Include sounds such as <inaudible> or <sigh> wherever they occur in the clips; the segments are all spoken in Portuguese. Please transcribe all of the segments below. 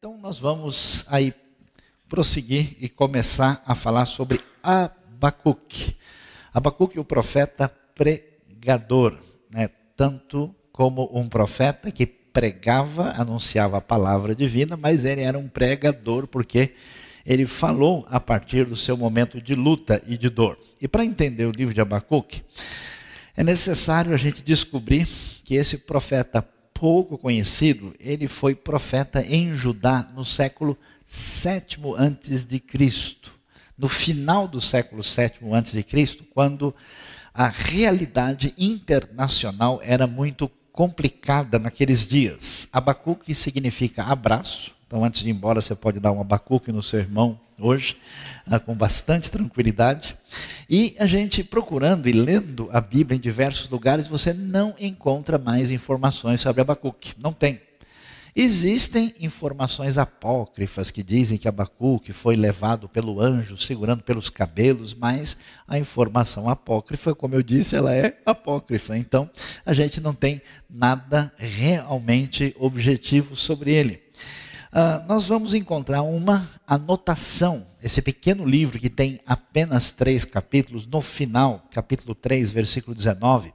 Então nós vamos aí prosseguir e começar a falar sobre Abacuque. Abacuque, o profeta pregador, né? tanto como um profeta que pregava, anunciava a palavra divina, mas ele era um pregador porque ele falou a partir do seu momento de luta e de dor. E para entender o livro de Abacuque, é necessário a gente descobrir que esse profeta pouco conhecido, ele foi profeta em Judá no século sétimo antes de Cristo. No final do século sétimo antes de Cristo, quando a realidade internacional era muito complicada naqueles dias. Abacuque significa abraço. Então, antes de ir embora, você pode dar um abacuque no seu irmão hoje, ah, com bastante tranquilidade. E a gente procurando e lendo a Bíblia em diversos lugares, você não encontra mais informações sobre Abacuque. Não tem. Existem informações apócrifas que dizem que Abacuque foi levado pelo anjo segurando pelos cabelos, mas a informação apócrifa, como eu disse, ela é apócrifa. Então, a gente não tem nada realmente objetivo sobre ele. Uh, nós vamos encontrar uma anotação, esse pequeno livro que tem apenas três capítulos, no final, capítulo 3, versículo 19.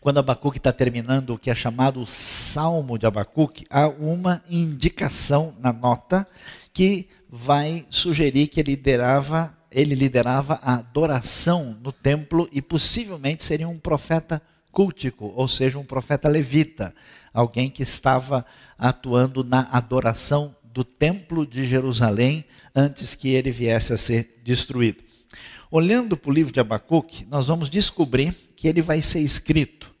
Quando Abacuque está terminando o que é chamado o Salmo de Abacuque, há uma indicação na nota que vai sugerir que ele liderava, ele liderava a adoração no templo e possivelmente seria um profeta cultico, ou seja, um profeta levita, alguém que estava atuando na adoração do templo de Jerusalém antes que ele viesse a ser destruído. Olhando para o livro de Abacuque, nós vamos descobrir que ele vai ser escrito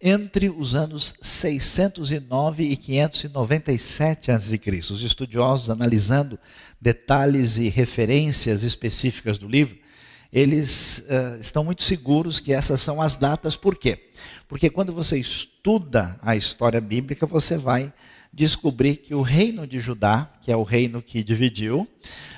entre os anos 609 e 597 a.C. Os estudiosos, analisando detalhes e referências específicas do livro, eles uh, estão muito seguros que essas são as datas. Por quê? Porque quando você estuda a história bíblica, você vai descobrir que o reino de Judá, que é o reino que dividiu,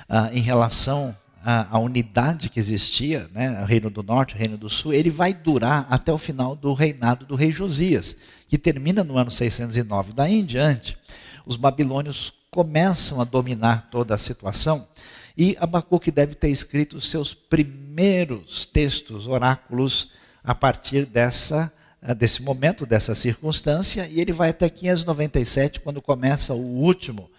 uh, em relação à, unidade que existia, né, o reino do norte, o reino do sul, ele vai durar até o final do reinado do rei Josias, que termina no ano 609. Daí em diante, os babilônios começam a dominar toda a situação e Abacuque deve ter escrito os seus primeiros textos, oráculos, a partir dessa, eh, desse momento, dessa circunstância, e ele vai até 597, quando começa o último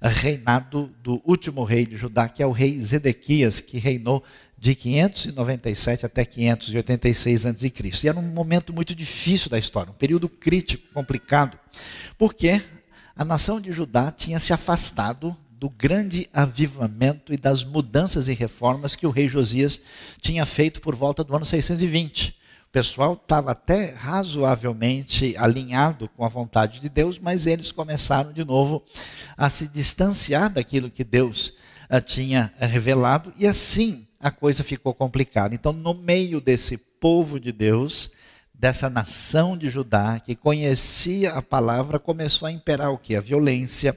reinado do último rei de Judá, que é o rei Zedequias, que reinou de 597 até 586 a.C. E era um momento muito difícil da história, um período crítico, complicado, porque a nação de Judá tinha se afastado do grande avivamento e das mudanças e reformas que o rei Josias tinha feito por volta do ano 620. O pessoal estava até razoavelmente alinhado com a vontade de Deus, mas eles começaram de novo a se distanciar daquilo que Deus uh, tinha uh, revelado, e assim a coisa ficou complicada. Então, no meio desse povo de Deus, dessa nação de Judá, que conhecia a palavra, começou a imperar o que? A violência,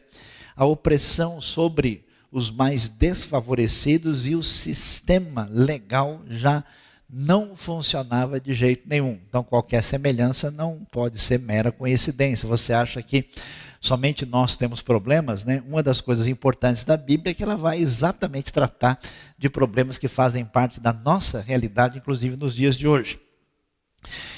a opressão sobre os mais desfavorecidos e o sistema legal já não funcionava de jeito nenhum. Então, qualquer semelhança não pode ser mera coincidência. Você acha que somente nós temos problemas, né? Uma das coisas importantes da Bíblia é que ela vai exatamente tratar de problemas que fazem parte da nossa realidade, inclusive nos dias de hoje.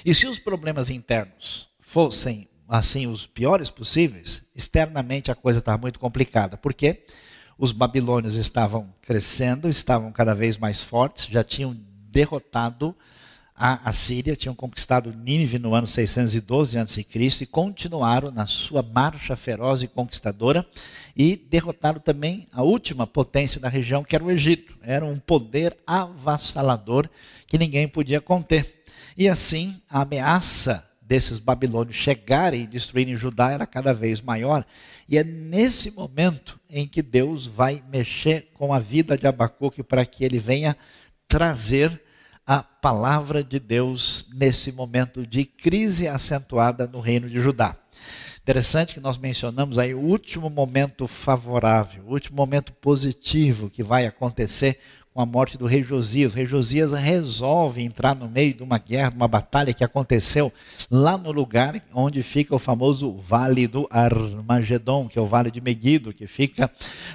E se os problemas internos fossem assim os piores possíveis, externamente a coisa estava muito complicada, porque os babilônios estavam crescendo, estavam cada vez mais fortes, já tinham derrotado a Assíria, tinham conquistado Nínive no ano 612 a.C. e continuaram na sua marcha feroz e conquistadora e derrotaram também a última potência da região, que era o Egito. Era um poder avassalador que ninguém podia conter. E assim, a ameaça desses babilônios chegarem e destruírem Judá era cada vez maior. E é nesse momento em que Deus vai mexer com a vida de Abacuque para que ele venha trazer a palavra de Deus nesse momento de crise acentuada no reino de Judá. Interessante que nós mencionamos aí o último momento favorável, o último momento positivo que vai acontecer com a morte do rei Josias. O rei Josias resolve entrar no meio de uma guerra, de uma batalha que aconteceu lá no lugar onde fica o famoso Vale do Armagedon, que é o Vale de Meguido, que fica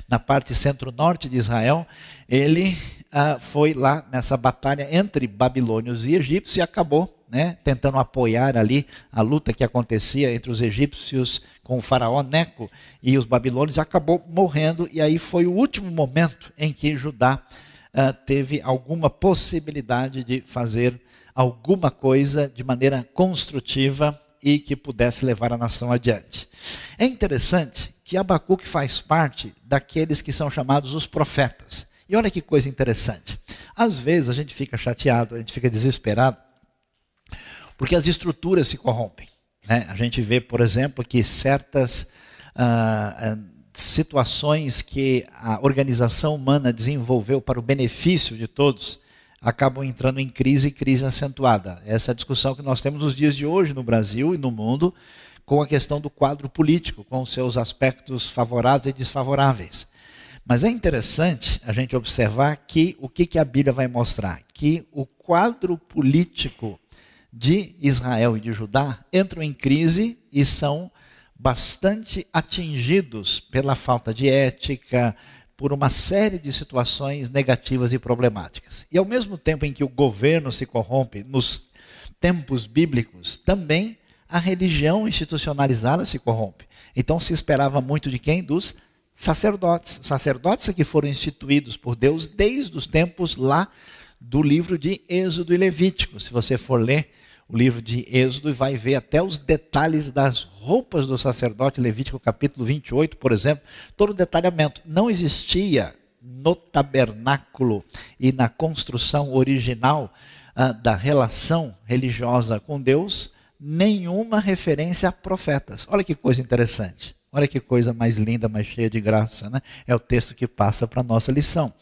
na parte centro-norte de Israel. Ele ah, foi lá nessa batalha entre babilônios e egípcios e acabou né, tentando apoiar ali a luta que acontecia entre os egípcios com o faraó Neco e os babilônios, acabou morrendo, e aí foi o último momento em que Judá uh, teve alguma possibilidade de fazer alguma coisa de maneira construtiva e que pudesse levar a nação adiante. É interessante que Abacuque faz parte daqueles que são chamados os profetas. E olha que coisa interessante. Às vezes a gente fica chateado, a gente fica desesperado, porque as estruturas se corrompem. Né? A gente vê, por exemplo, que certas ah, situações que a organização humana desenvolveu para o benefício de todos acabam entrando em crise e crise acentuada. Essa é a discussão que nós temos nos dias de hoje no Brasil e no mundo com a questão do quadro político, com seus aspectos favoráveis e desfavoráveis. Mas é interessante a gente observar que o que, que a Bíblia vai mostrar? Que o quadro político de Israel e de Judá entram em crise e são bastante atingidos pela falta de ética, por uma série de situações negativas e problemáticas. E ao mesmo tempo em que o governo se corrompe nos tempos bíblicos, também a religião institucionalizada se corrompe. Então se esperava muito de quem? Dos sacerdotes. Sacerdotes que foram instituídos por Deus desde os tempos lá do livro de Êxodo e Levítico. Se você for ler o livro de Êxodo e vai ver até os detalhes das roupas do sacerdote, Levítico capítulo 28, por exemplo, todo o detalhamento. Não existia no tabernáculo e na construção original ah, da relação religiosa com Deus nenhuma referência a profetas. Olha que coisa interessante. Olha que coisa mais linda, mais cheia de graça, né? É o texto que passa para a nossa lição.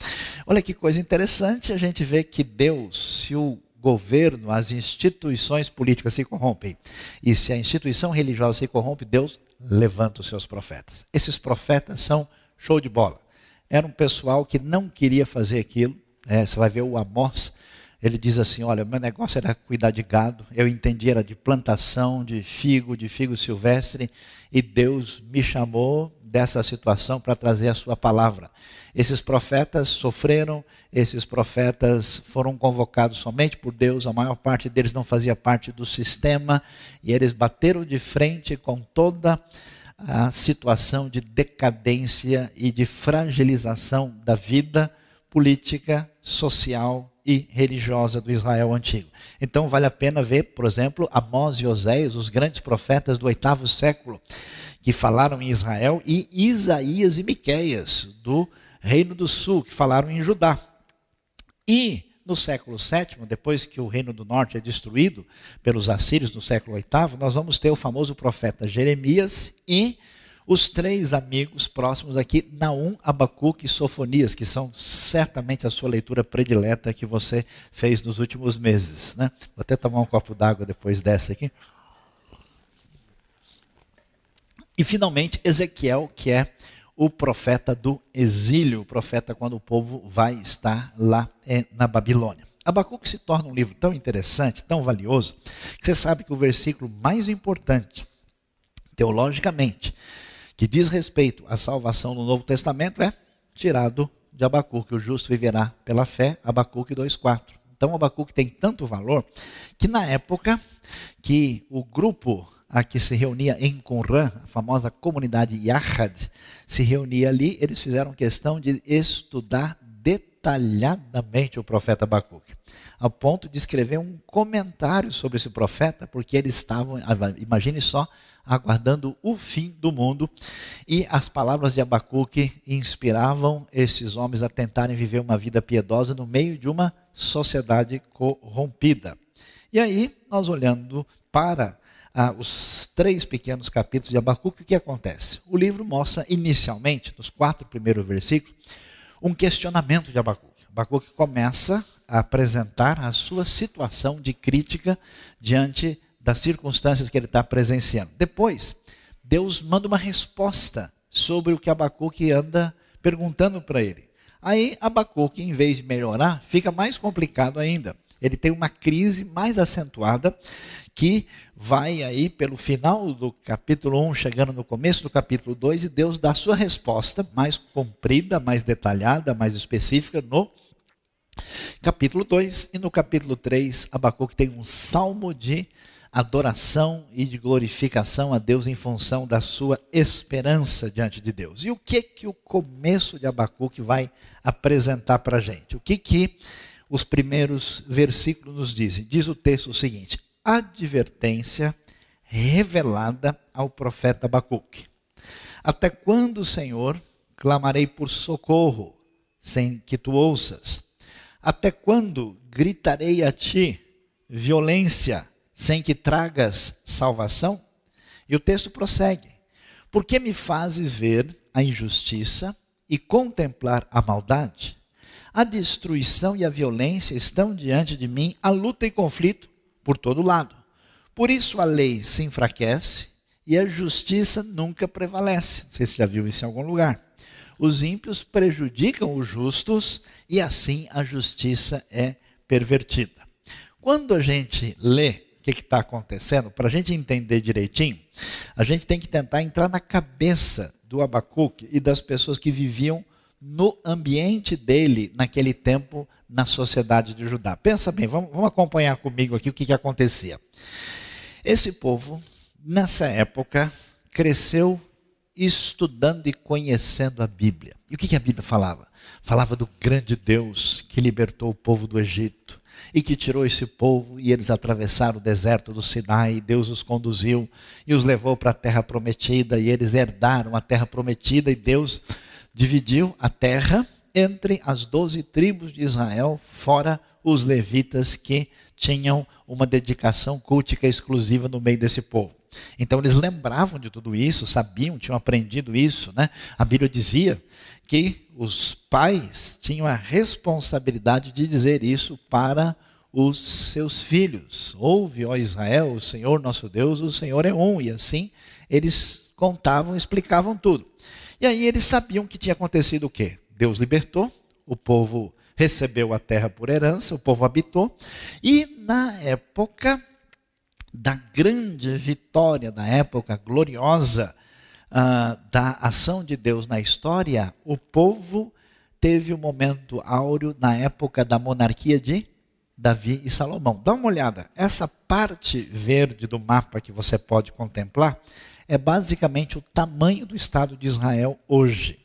Olha que coisa interessante a gente vê que Deus, se o governo, as instituições políticas se corrompem, e se a instituição religiosa se corrompe, Deus levanta os seus profetas. Esses profetas são show de bola. Era um pessoal que não queria fazer aquilo. É, você vai ver o Amós, ele diz assim: Olha, meu negócio era cuidar de gado, eu entendi, era de plantação, de figo, de figo silvestre, e Deus me chamou dessa situação para trazer a sua palavra. Esses profetas sofreram, esses profetas foram convocados somente por Deus, a maior parte deles não fazia parte do sistema, e eles bateram de frente com toda a situação de decadência e de fragilização da vida política, social e religiosa do Israel antigo. Então vale a pena ver, por exemplo, Amós e Oséias, os grandes profetas do oitavo século, que falaram em Israel, e Isaías e Miqueias, do Reino do Sul, que falaram em Judá. E no século VII, depois que o Reino do Norte é destruído pelos assírios no século VIII, nós vamos ter o famoso profeta Jeremias e os três amigos próximos aqui, Naum, Abacuque e Sofonias, que são certamente a sua leitura predileta que você fez nos últimos meses. Né? Vou até tomar um copo d'água depois dessa aqui. E finalmente, Ezequiel, que é o profeta do exílio, o profeta quando o povo vai estar lá é, na Babilônia. Abacuque se torna um livro tão interessante, tão valioso, que você sabe que o versículo mais importante, teologicamente, que diz respeito à salvação no Novo Testamento é tirado de Abacuque. O justo viverá pela fé, Abacuque 2,4. Então, Abacuque tem tanto valor que na época que o grupo a que se reunia em Qumran, a famosa comunidade Yahad, se reunia ali, eles fizeram questão de estudar detalhadamente o profeta Abacuque, a ponto de escrever um comentário sobre esse profeta, porque eles estavam, imagine só, aguardando o fim do mundo, e as palavras de Abacuque inspiravam esses homens a tentarem viver uma vida piedosa no meio de uma sociedade corrompida. E aí, nós olhando para ah, os três pequenos capítulos de Abacuque, o que acontece? O livro mostra inicialmente, nos quatro primeiros versículos, um questionamento de Abacuque. Abacuque começa a apresentar a sua situação de crítica diante das circunstâncias que ele está presenciando. Depois, Deus manda uma resposta sobre o que Abacuque anda perguntando para ele. Aí Abacuque, em vez de melhorar, fica mais complicado ainda. Ele tem uma crise mais acentuada que vai aí pelo final do capítulo 1, chegando no começo do capítulo 2, e Deus dá sua resposta mais comprida, mais detalhada, mais específica no capítulo 2. E no capítulo 3, Abacuque tem um salmo de adoração e de glorificação a Deus em função da sua esperança diante de Deus. E o que que o começo de Abacuque vai apresentar para a gente? O que que os primeiros versículos nos dizem? Diz o texto o seguinte: advertência revelada ao profeta Abacuque. Até quando, Senhor, clamarei por socorro, sem que tu ouças? Até quando gritarei a ti violência sem que tragas salvação? E o texto prossegue: Por que me fazes ver a injustiça e contemplar a maldade? A destruição e a violência estão diante de mim, a luta e conflito por todo lado. Por isso a lei se enfraquece e a justiça nunca prevalece. Não sei se já viu isso em algum lugar. Os ímpios prejudicam os justos e assim a justiça é pervertida. Quando a gente lê o que está acontecendo, para a gente entender direitinho, a gente tem que tentar entrar na cabeça do Abacuque e das pessoas que viviam no ambiente dele naquele tempo na sociedade de Judá. Pensa bem, vamos, vamos acompanhar comigo aqui o que, que acontecia. Esse povo, nessa época, cresceu estudando e conhecendo a Bíblia. E o que, que a Bíblia falava? Falava do grande Deus que libertou o povo do Egito e que tirou esse povo e eles atravessaram o deserto do Sinai, e Deus os conduziu e os levou para a terra prometida e eles herdaram a terra prometida e Deus dividiu a terra entre as doze tribos de Israel, fora os levitas que tinham uma dedicação cultica exclusiva no meio desse povo. Então eles lembravam de tudo isso, sabiam, tinham aprendido isso, né? A Bíblia dizia que os pais tinham a responsabilidade de dizer isso para os seus filhos. Ouve, ó Israel, o Senhor nosso Deus, o Senhor é um. E assim eles contavam, explicavam tudo. E aí eles sabiam que tinha acontecido o quê? Deus libertou, o povo recebeu a terra por herança, o povo habitou, e na época da grande vitória, da época gloriosa uh, da ação de Deus na história, o povo teve um momento áureo na época da monarquia de Davi e Salomão. Dá uma olhada, essa parte verde do mapa que você pode contemplar é basicamente o tamanho do Estado de Israel hoje.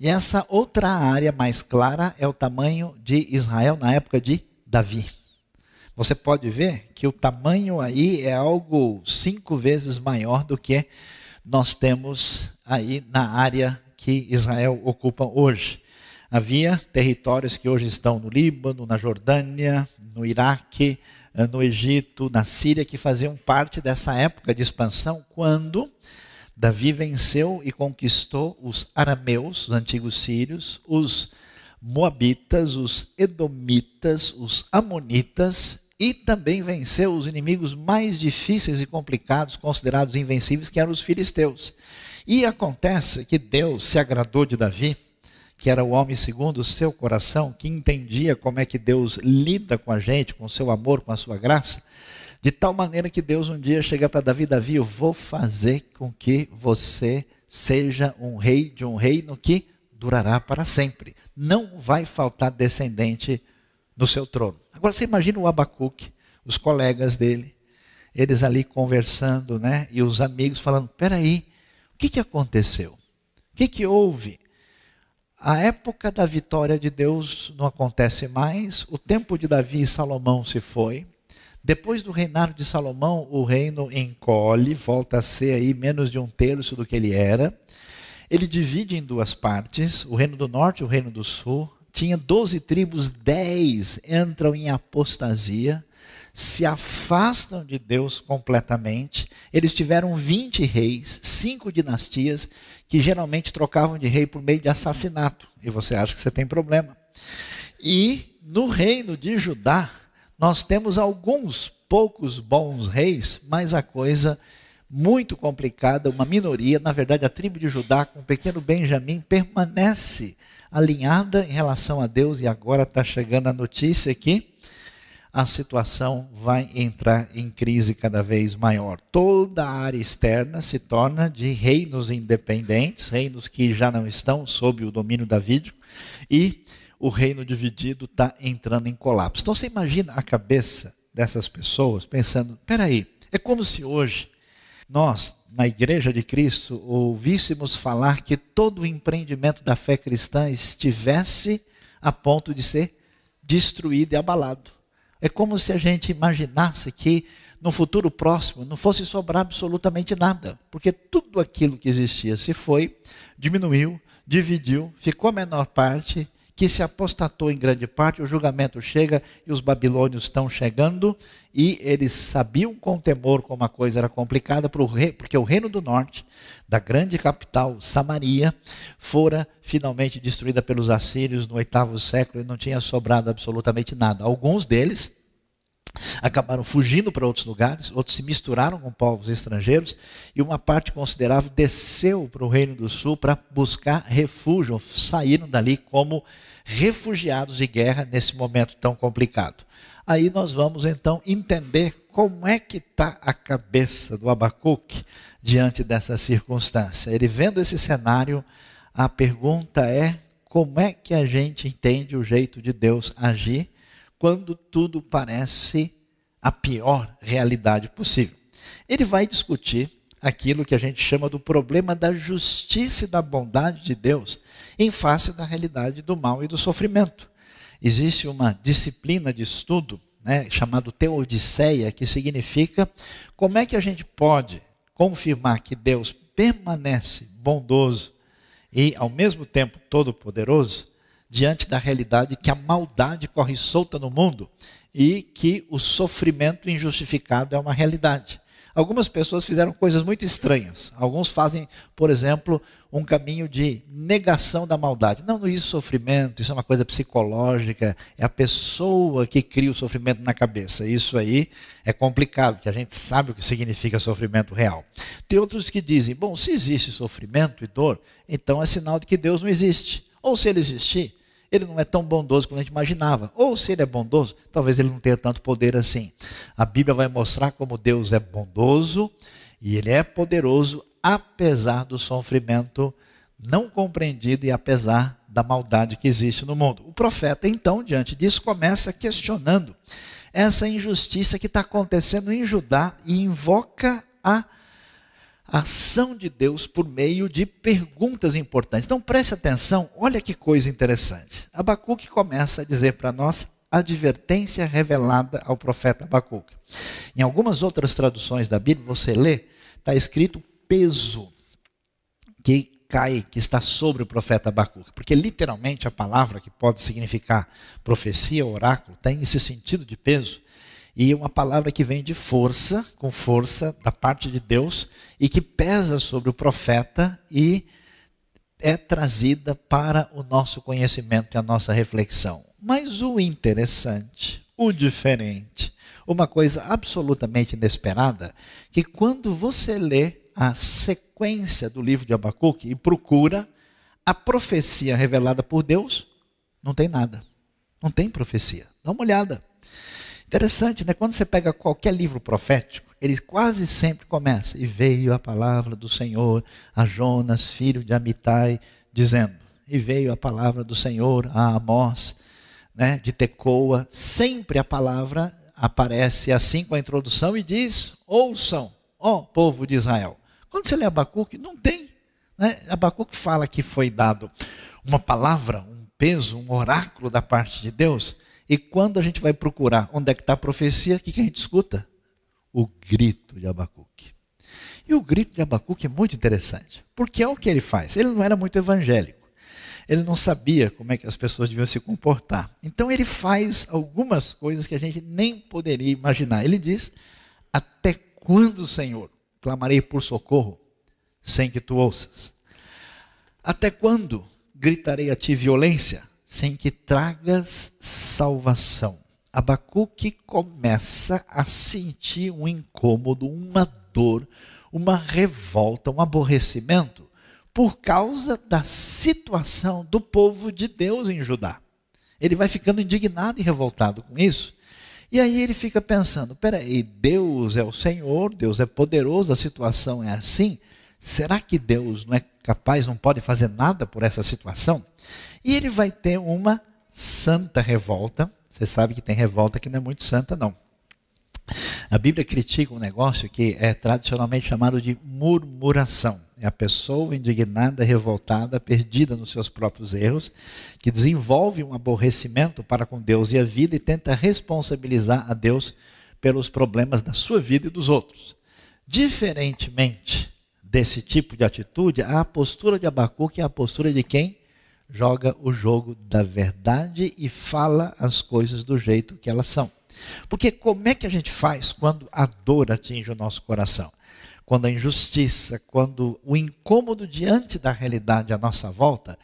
E essa outra área mais clara é o tamanho de Israel na época de Davi. Você pode ver que o tamanho aí é algo cinco vezes maior do que nós temos aí na área que Israel ocupa hoje. Havia territórios que hoje estão no Líbano, na Jordânia, no Iraque, eh, no Egito, na Síria, que faziam parte dessa época de expansão, quando Davi venceu e conquistou os arameus, os antigos sírios, os moabitas, os edomitas, os amonitas e também venceu os inimigos mais difíceis e complicados, considerados invencíveis, que eram os filisteus. E acontece que Deus se agradou de Davi, que era o homem segundo o seu coração, que entendia como é que Deus lida com a gente, com o seu amor, com a sua graça, de tal maneira que Deus um dia chega para Davi, Davi, eu vou fazer com que você seja um rei de um reino que durará para sempre. Não vai faltar descendente no seu trono. Agora você imagina o Abacuque, os colegas dele, eles ali conversando, né? E os amigos falando: peraí, o que, que aconteceu? O que, que houve? A época da vitória de Deus não acontece mais, o tempo de Davi e Salomão se foi. Depois do reinado de Salomão, o reino encolhe, volta a ser aí menos de um terço do que ele era. Ele divide em duas partes, o reino do norte e o reino do sul tinha 12 tribos, 10 entram em apostasia, se afastam de Deus completamente. Eles tiveram 20 reis, cinco dinastias, que geralmente trocavam de rei por meio de assassinato. E você acha que você tem problema. E no reino de Judá, nós temos alguns poucos bons reis, mas a coisa muito complicada, uma minoria, na verdade a tribo de Judá com o pequeno Benjamim permanece alinhada em relação a Deus e agora está chegando a notícia que a situação vai entrar em crise cada vez maior. Toda a área externa se torna de reinos independentes, reinos que já não estão sob o domínio davídico, e o reino dividido está entrando em colapso. Então você imagina a cabeça dessas pessoas pensando: peraí, é como se hoje nós, na Igreja de Cristo, ouvíssemos falar que todo o empreendimento da fé cristã estivesse a ponto de ser destruído e abalado. É como se a gente imaginasse que no futuro próximo não fosse sobrar absolutamente nada, porque tudo aquilo que existia se foi, diminuiu, dividiu, ficou a menor parte, que se apostatou em grande parte, o julgamento chega e os babilônios estão chegando, e eles sabiam com temor como a coisa era complicada, porque o reino do norte, da grande capital, Samaria, fora finalmente destruída pelos assírios no oitavo século e não tinha sobrado absolutamente nada. Alguns deles acabaram fugindo para outros lugares, outros se misturaram com povos estrangeiros e uma parte considerável desceu para o Reino do Sul para buscar refúgio, saíram dali como refugiados de guerra nesse momento tão complicado. Aí nós vamos então entender como é que está a cabeça do Abacuque diante dessa circunstância. Ele vendo esse cenário, a pergunta é como é que a gente entende o jeito de Deus agir quando tudo parece a pior realidade possível. Ele vai discutir aquilo que a gente chama do problema da justiça e da bondade de Deus em face da realidade do mal e do sofrimento. Existe uma disciplina de estudo né, chamado Teodiceia, que significa como é que a gente pode confirmar que Deus permanece bondoso e ao mesmo tempo todo-poderoso diante da realidade que a maldade corre solta no mundo e que o sofrimento injustificado é uma realidade. Algumas pessoas fizeram coisas muito estranhas. Alguns fazem, por exemplo, um caminho de negação da maldade. Não, isso é sofrimento, isso é uma coisa psicológica, é a pessoa que cria o sofrimento na cabeça. Isso aí é complicado, porque a gente sabe o que significa sofrimento real. Tem outros que dizem, bom, se existe sofrimento e dor, então é sinal de que Deus não existe. Ou se ele existir, ele não é tão bondoso quanto a gente imaginava. Ou se ele é bondoso, talvez ele não tenha tanto poder assim. A Bíblia vai mostrar como Deus é bondoso e ele é poderoso apesar do sofrimento não compreendido e apesar da maldade que existe no mundo. O profeta, então, diante disso, começa questionando essa injustiça que está acontecendo em Judá e invoca a a ação de Deus por meio de perguntas importantes. Então preste atenção, olha que coisa interessante. Abacuque começa a dizer para nós advertência revelada ao profeta Abacuque. Em algumas outras traduções da Bíblia, você lê, está escrito peso que cai, que está sobre o profeta Abacuque. Porque literalmente a palavra que pode significar profecia, oráculo, tem esse sentido de peso e uma palavra que vem de força, com força da parte de Deus e que pesa sobre o profeta e é trazida para o nosso conhecimento e a nossa reflexão. Mas o interessante, o diferente, uma coisa absolutamente inesperada, que quando você lê a sequência do livro de Abacuque e procura a profecia revelada por Deus, não tem nada. Não tem profecia. Dá uma olhada. Interessante, né? Quando você pega qualquer livro profético, ele quase sempre começa, e veio a palavra do Senhor a Jonas, filho de Amitai, dizendo, e veio a palavra do Senhor a Amós, né, de Tecoa, sempre a palavra aparece assim com a introdução e diz, ouçam, ó povo de Israel. Quando você lê Abacuque, não tem. Né? Abacuque fala que foi dado uma palavra, um peso, um oráculo da parte de Deus, e quando a gente vai procurar onde é que está a profecia, o que, que a gente escuta? O grito de Abacuque. E o grito de Abacuque é muito interessante, porque é o que ele faz. Ele não era muito evangélico. Ele não sabia como é que as pessoas deviam se comportar. Então ele faz algumas coisas que a gente nem poderia imaginar. Ele diz: Até quando, Senhor, clamarei por socorro sem que tu ouças? Até quando gritarei a ti violência sem que tragas salvação. Abacuque começa a sentir um incômodo, uma dor, uma revolta, um aborrecimento por causa da situação do povo de Deus em Judá. Ele vai ficando indignado e revoltado com isso. E aí ele fica pensando: peraí, Deus é o Senhor, Deus é poderoso, a situação é assim. Será que Deus não é capaz, não pode fazer nada por essa situação? E ele vai ter uma santa revolta. Você sabe que tem revolta que não é muito santa, não. A Bíblia critica um negócio que é tradicionalmente chamado de murmuração. É a pessoa indignada, revoltada, perdida nos seus próprios erros, que desenvolve um aborrecimento para com Deus e a vida e tenta responsabilizar a Deus pelos problemas da sua vida e dos outros. Diferentemente desse tipo de atitude, a postura de Abacuque é a postura de quem joga o jogo da verdade e fala as coisas do jeito que elas são. Porque como é que a gente faz quando a dor atinge o nosso coração? Quando a injustiça, quando o incômodo diante da realidade à nossa volta,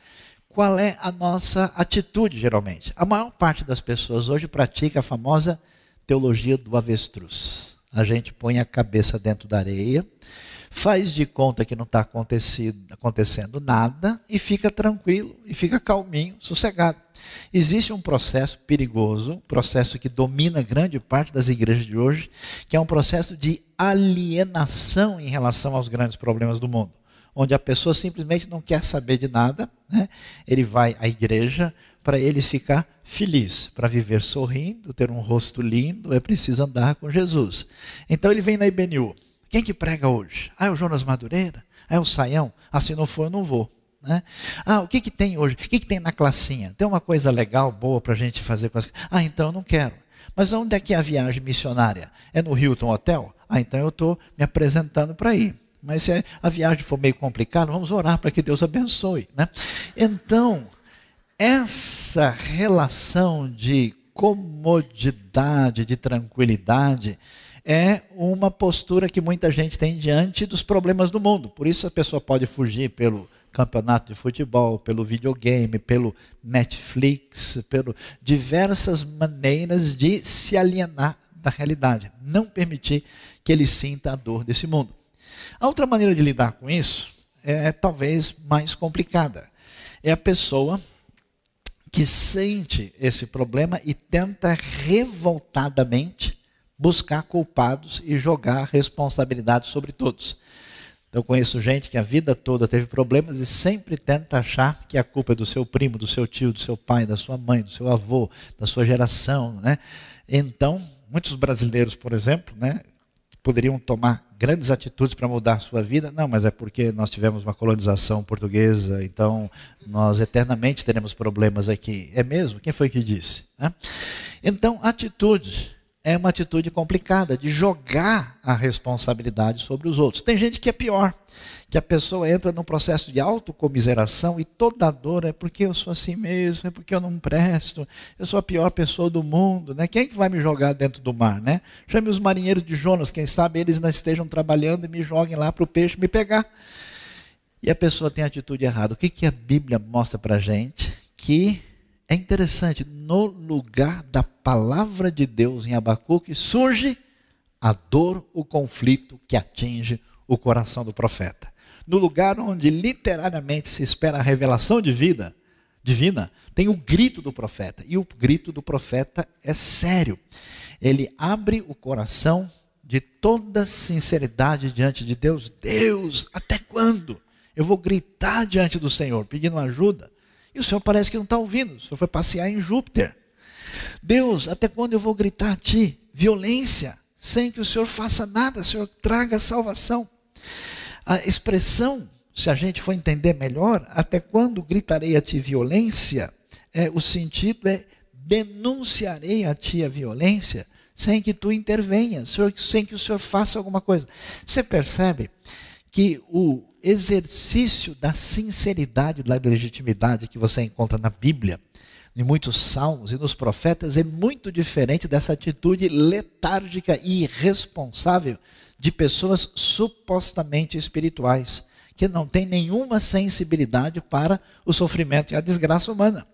qual é a nossa atitude geralmente? A maior parte das pessoas hoje pratica a famosa teologia do avestruz. A gente põe a cabeça dentro da areia, faz de conta que não está acontecendo nada e fica tranquilo, e fica calminho, sossegado. Existe um processo perigoso, um processo que domina grande parte das igrejas de hoje, que é um processo de alienação em relação aos grandes problemas do mundo, onde a pessoa simplesmente não quer saber de nada, né? ele vai à igreja para ele ficar feliz, para viver sorrindo, ter um rosto lindo, é preciso andar com Jesus. Então ele vem na IBNU. Quem que prega hoje? Ah, é o Jonas Madureira? Ah, é o Saião? Ah, se não for, eu não vou. Né? Ah, o que, que tem hoje? O que, que tem na classinha? Tem uma coisa legal, boa para a gente fazer com as... Ah, então eu não quero. Mas onde é que é a viagem missionária? É no Hilton Hotel? Ah, então eu estou me apresentando para ir. Mas se a viagem for meio complicada, vamos orar para que Deus abençoe. Né? Então, essa relação de comodidade, de tranquilidade, é uma postura que muita gente tem diante dos problemas do mundo. Por isso a pessoa pode fugir pelo campeonato de futebol, pelo videogame, pelo Netflix, pelo diversas maneiras de se alienar da realidade, não permitir que ele sinta a dor desse mundo. A outra maneira de lidar com isso é, é talvez mais complicada. É a pessoa que sente esse problema e tenta revoltadamente buscar culpados e jogar responsabilidade sobre todos. Então, conheço gente que a vida toda teve problemas e sempre tenta achar que a culpa é do seu primo, do seu tio, do seu pai, da sua mãe, do seu avô, da sua geração. Né? Então, muitos brasileiros, por exemplo, né, poderiam tomar grandes atitudes para mudar sua vida. Não, mas é porque nós tivemos uma colonização portuguesa, então nós eternamente teremos problemas aqui. É mesmo? Quem foi que disse? Né? Então, atitudes é uma atitude complicada de jogar a responsabilidade sobre os outros. Tem gente que é pior, que a pessoa entra num processo de autocomiseração e toda dor é porque eu sou assim mesmo, é porque eu não presto, eu sou a pior pessoa do mundo, né? Quem é que vai me jogar dentro do mar, né? Chame os marinheiros de Jonas, quem sabe eles não estejam trabalhando e me joguem lá para o peixe me pegar. E a pessoa tem a atitude errada. O que, que a Bíblia mostra para gente? Que é interessante, no lugar da palavra de Deus em Abacuque surge a dor, o conflito que atinge o coração do profeta. No lugar onde literariamente se espera a revelação de vida divina, tem o grito do profeta. E o grito do profeta é sério. Ele abre o coração de toda sinceridade diante de Deus. Deus, até quando? Eu vou gritar diante do Senhor, pedindo ajuda. O Senhor parece que não está ouvindo. O Senhor foi passear em Júpiter. Deus, até quando eu vou gritar a ti? Violência, sem que o Senhor faça nada, o Senhor traga salvação. A expressão, se a gente for entender melhor, até quando gritarei a ti violência, é, o sentido é denunciarei a ti a violência sem que tu intervenhas, sem que o Senhor faça alguma coisa. Você percebe que o exercício da sinceridade, da legitimidade que você encontra na Bíblia, em muitos salmos e nos profetas, é muito diferente dessa atitude letárgica e irresponsável de pessoas supostamente espirituais, que não têm nenhuma sensibilidade para o sofrimento e a desgraça humana.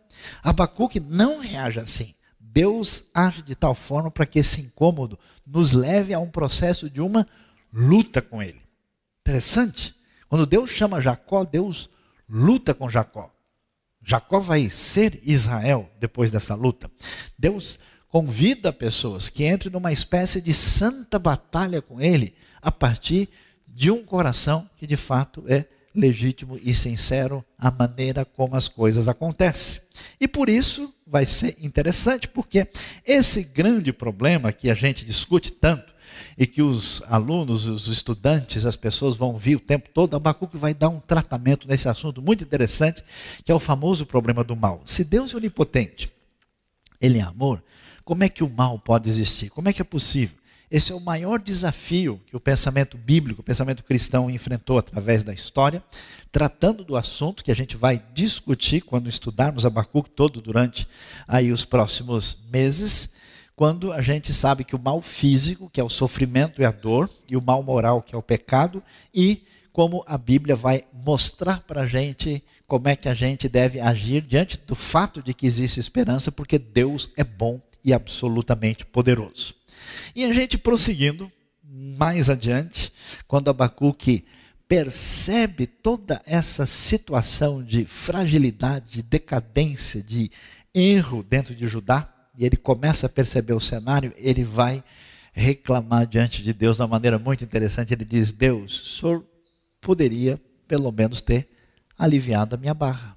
Abacuque não reage assim. Deus age de tal forma para que esse incômodo nos leve a um processo de uma luta com ele. Interessante. Quando Deus chama Jacó, Deus luta com Jacó. Jacó vai ser Israel depois dessa luta. Deus convida pessoas que entrem numa espécie de santa batalha com ele a partir de um coração que de fato é legítimo e sincero a maneira como as coisas acontecem. E por isso vai ser interessante, porque esse grande problema que a gente discute tanto e que os alunos, os estudantes, as pessoas vão vir o tempo todo, Abacuque vai dar um tratamento nesse assunto muito interessante, que é o famoso problema do mal. Se Deus é onipotente, ele é amor, como é que o mal pode existir? Como é que é possível? Esse é o maior desafio que o pensamento bíblico, o pensamento cristão enfrentou através da história, tratando do assunto que a gente vai discutir quando estudarmos Abacuque todo durante aí os próximos meses, quando a gente sabe que o mal físico, que é o sofrimento e a dor, e o mal moral, que é o pecado, e como a Bíblia vai mostrar para a gente como é que a gente deve agir diante do fato de que existe esperança, porque Deus é bom e absolutamente poderoso. E a gente prosseguindo mais adiante, quando Abacuque percebe toda essa situação de fragilidade, de decadência, de erro dentro de Judá, e ele começa a perceber o cenário, ele vai reclamar diante de Deus de uma maneira muito interessante. Ele diz: Deus, o senhor poderia pelo menos ter aliviado a minha barra.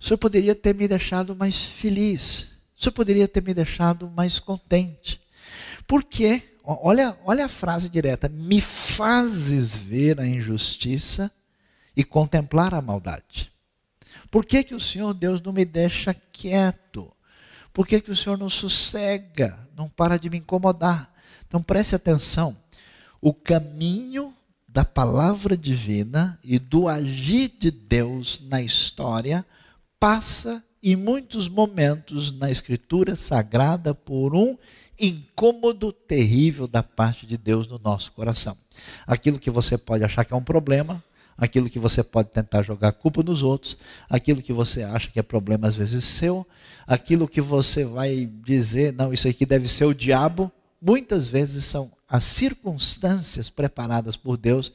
O senhor poderia ter me deixado mais feliz. O senhor poderia ter me deixado mais contente. Porque, olha, olha a frase direta: me fazes ver a injustiça e contemplar a maldade. Por que, que o Senhor Deus não me deixa quieto? Por que, que o Senhor não sossega, não para de me incomodar? Então preste atenção. O caminho da palavra divina e do agir de Deus na história passa em muitos momentos na Escritura Sagrada por um incômodo terrível da parte de Deus no nosso coração. Aquilo que você pode achar que é um problema, aquilo que você pode tentar jogar culpa nos outros, aquilo que você acha que é problema às vezes seu, aquilo que você vai dizer, não, isso aqui deve ser o diabo, muitas vezes são as circunstâncias preparadas por Deus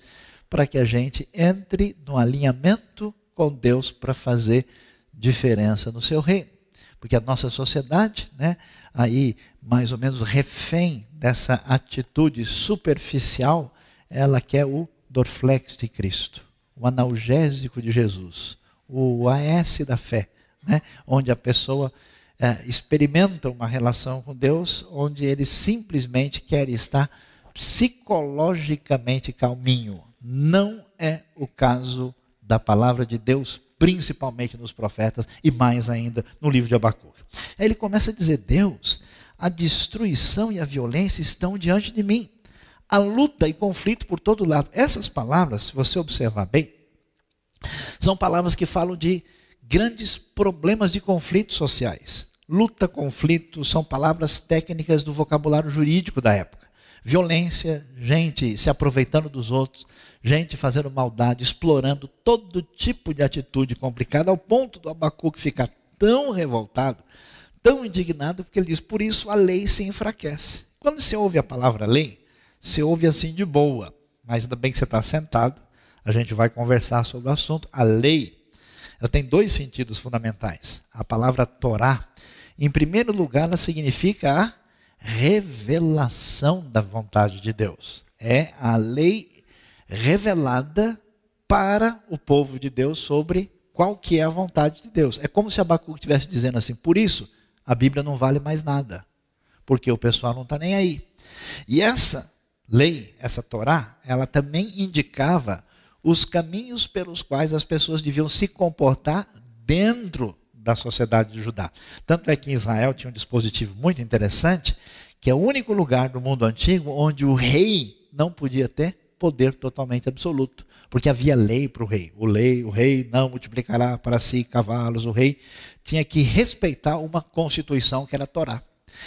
para que a gente entre no alinhamento com Deus para fazer diferença no seu reino. Porque a nossa sociedade, né, aí mais ou menos refém dessa atitude superficial, ela quer o Dorflex de Cristo, o analgésico de Jesus, o AS da fé, né? onde a pessoa é, experimenta uma relação com Deus, onde ele simplesmente quer estar psicologicamente calminho. Não é o caso da palavra de Deus, principalmente nos profetas e mais ainda no livro de Abacuque. Aí ele começa a dizer: Deus, a destruição e a violência estão diante de mim. A luta e conflito por todo lado. Essas palavras, se você observar bem, são palavras que falam de grandes problemas de conflitos sociais. Luta, conflito, são palavras técnicas do vocabulário jurídico da época. Violência, gente se aproveitando dos outros, gente fazendo maldade, explorando todo tipo de atitude complicada, ao ponto do Abacuque ficar tão revoltado tão indignado porque ele diz: por isso a lei se enfraquece. Quando você ouve a palavra lei, você ouve assim de boa, mas ainda bem que você está sentado, a gente vai conversar sobre o assunto. A lei, ela tem dois sentidos fundamentais. A palavra Torá, em primeiro lugar, ela significa a revelação da vontade de Deus. É a lei revelada para o povo de Deus sobre qual que é a vontade de Deus. É como se Abacuque estivesse dizendo assim, por isso, a Bíblia não vale mais nada, porque o pessoal não está nem aí. E essa lei, essa Torá, ela também indicava os caminhos pelos quais as pessoas deviam se comportar dentro da sociedade de Judá. Tanto é que Israel tinha um dispositivo muito interessante, que é o único lugar do mundo antigo onde o rei não podia ter poder totalmente absoluto porque havia lei para o rei. O rei, o rei não multiplicará para si cavalos. O rei tinha que respeitar uma constituição que era a Torá.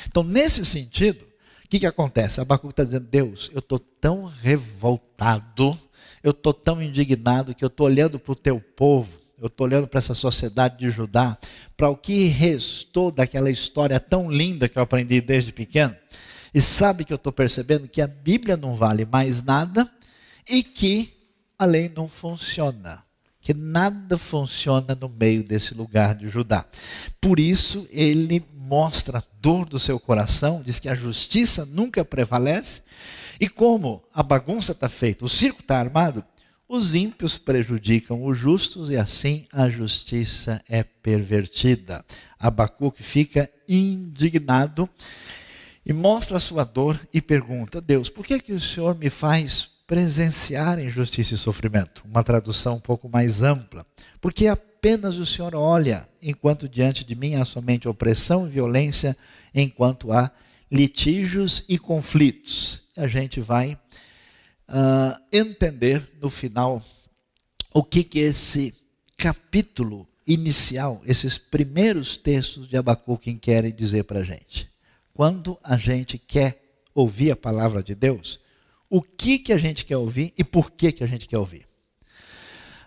Então, nesse sentido, o que, que acontece? Abacuque está dizendo, Deus, eu estou tão revoltado, eu estou tão indignado que eu estou olhando para o teu povo, eu estou olhando para essa sociedade de Judá, para o que restou daquela história tão linda que eu aprendi desde pequeno, e sabe que eu estou percebendo que a Bíblia não vale mais nada e que a lei não funciona. Que nada funciona no meio desse lugar de Judá. Por isso, ele mostra a dor do seu coração, diz que a justiça nunca prevalece, e como a bagunça está feita, o circo está armado, os ímpios prejudicam os justos e assim a justiça é pervertida. Abacuque fica indignado e mostra sua dor e pergunta: Deus, por que, que o Senhor me faz presenciar injustiça e sofrimento? Uma tradução um pouco mais ampla. Porque apenas o Senhor olha, enquanto diante de mim há somente opressão e violência, enquanto há litígios e conflitos. A gente vai uh, entender no final o que, que esse capítulo inicial, esses primeiros textos de Abacuque querem dizer para a gente. Quando a gente quer ouvir a palavra de Deus, o que, que a gente quer ouvir e por que, que a gente quer ouvir.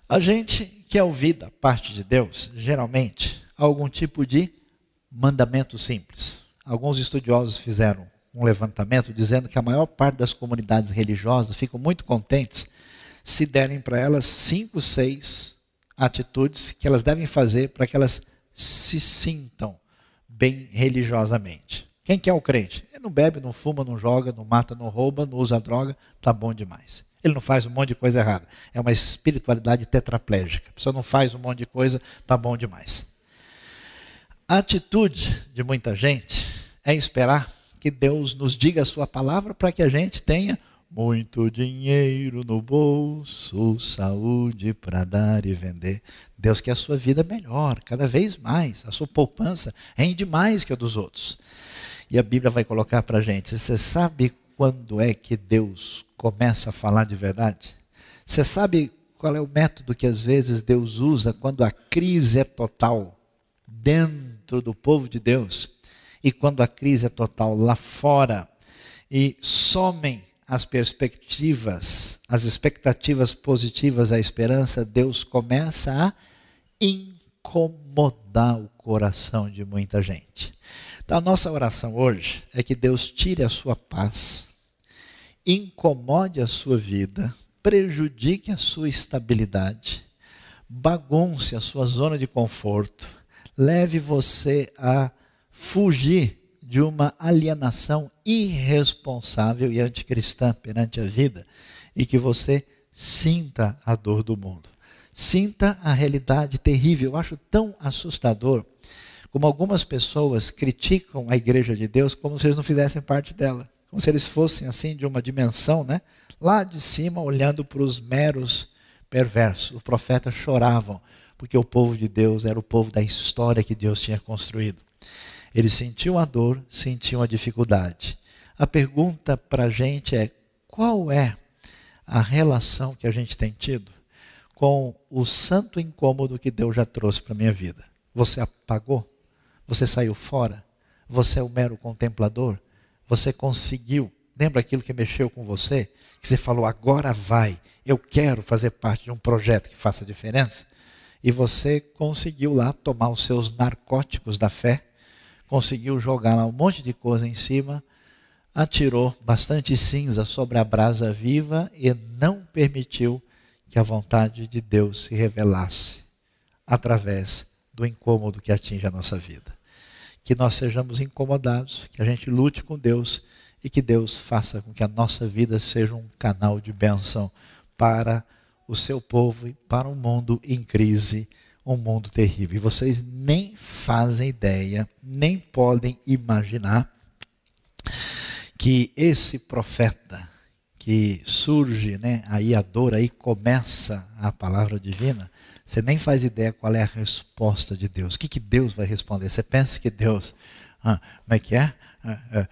A gente quer ouvir da parte de Deus, geralmente, algum tipo de mandamento simples. Alguns estudiosos fizeram um levantamento dizendo que a maior parte das comunidades religiosas ficam muito contentes se derem para elas cinco, seis atitudes que elas devem fazer para que elas se sintam bem religiosamente. Quem que é o crente? Ele não bebe, não fuma, não joga, não mata, não rouba, não usa droga, tá bom demais. Ele não faz um monte de coisa errada. É uma espiritualidade tetraplégica. A pessoa não faz um monte de coisa, tá bom demais. A atitude de muita gente é esperar que Deus nos diga a sua palavra para que a gente tenha muito dinheiro no bolso, saúde para dar e vender. Deus quer a sua vida melhor, cada vez mais. A sua poupança rende mais que a dos outros. E a Bíblia vai colocar para a gente: você sabe quando é que Deus começa a falar de verdade? Você sabe qual é o método que às vezes Deus usa quando a crise é total dentro do povo de Deus? E quando a crise é total lá fora e somem as perspectivas, as expectativas positivas, a esperança, Deus começa a incomodar o coração de muita gente. Então, a nossa oração hoje é que Deus tire a sua paz, incomode a sua vida, prejudique a sua estabilidade, bagunce a sua zona de conforto, leve você a fugir de uma alienação irresponsável e anticristã perante a vida e que você sinta a dor do mundo. Sinta a realidade terrível. Eu acho tão assustador como algumas pessoas criticam a igreja de Deus como se eles não fizessem parte dela, como se eles fossem assim de uma dimensão, né? Lá de cima olhando para os meros perversos. Os profetas choravam porque o povo de Deus era o povo da história que Deus tinha construído. Eles sentiam a dor, sentiam a dificuldade. A pergunta para a gente é: qual é a relação que a gente tem tido com o santo incômodo que Deus já trouxe para a minha vida? Você apagou? Você saiu fora? Você é o mero contemplador? Você conseguiu? Lembra aquilo que mexeu com você? Que você falou, agora vai, eu quero fazer parte de um projeto que faça diferença? E você conseguiu lá tomar os seus narcóticos da fé conseguiu jogar um monte de coisa em cima, atirou bastante cinza sobre a brasa viva e não permitiu que a vontade de Deus se revelasse através do incômodo que atinge a nossa vida. Que nós sejamos incomodados, que a gente lute com Deus e que Deus faça com que a nossa vida seja um canal de bênção para o seu povo e para um mundo em crise um mundo terrível. E vocês nem fazem ideia, nem podem imaginar que esse profeta que surge, né, aí a dor, aí começa a palavra divina, você nem faz ideia qual é a resposta de Deus. O que, que Deus vai responder? Você pensa que Deus, ah, como é que é? Ah, ah,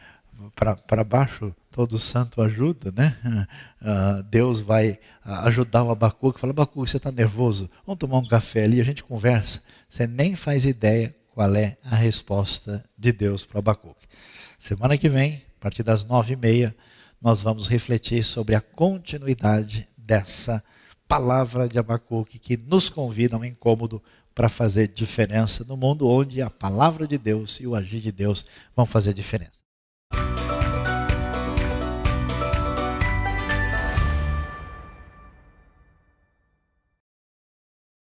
para baixo todo santo ajuda, né? Uh, <laughs> Deus vai ajudar o Abacuque. Fala, Abacuque, você está nervoso? Vamos tomar um café ali, a gente conversa. Você nem faz ideia qual é a resposta de Deus para Abacuque. Semana que vem, a partir das nove e meia, nós vamos refletir sobre a continuidade dessa palavra de Abacuque que nos convida a um incômodo para fazer diferença no mundo onde a palavra de Deus e o agir de Deus vão fazer diferença. Thank you.